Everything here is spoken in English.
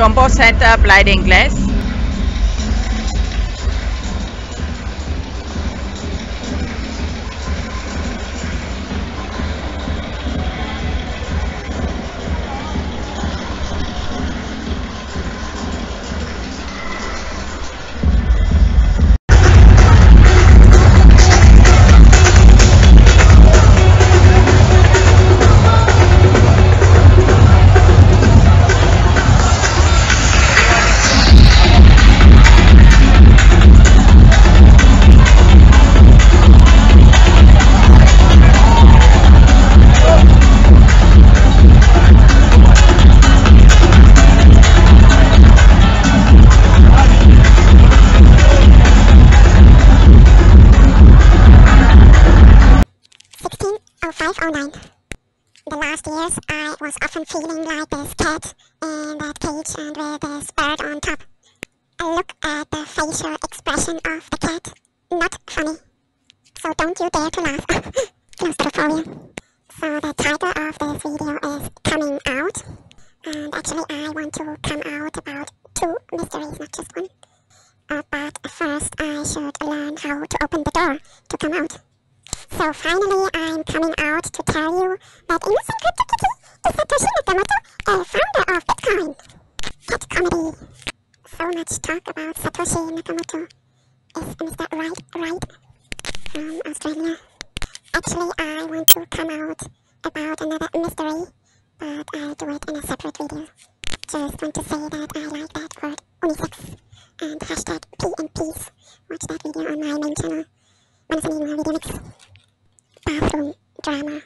jumbo setup sliding glass. Oh five oh. The last years, I was often feeling like this cat in that cage and with this bird on top. I look at the facial expression of the cat. Not funny. So don't you dare to laugh. Claustrophobia. So the title of this video is Coming Out. And actually I want to come out about two mysteries, not just one. Uh, but first I should learn how to open the door to come out. So finally, I'm coming out to tell you that innocent crypto is Satoshi Nakamoto, a founder of Bitcoin. Cat comedy. So much talk about Satoshi Nakamoto. Is Mr. Wright Right from Australia. Actually, I want to come out about another mystery, but I'll do it in a separate video. Just want to say that I like that word unisex and hashtag P and peace. Watch that video on my main channel. Manasani Video Mix bathroom drama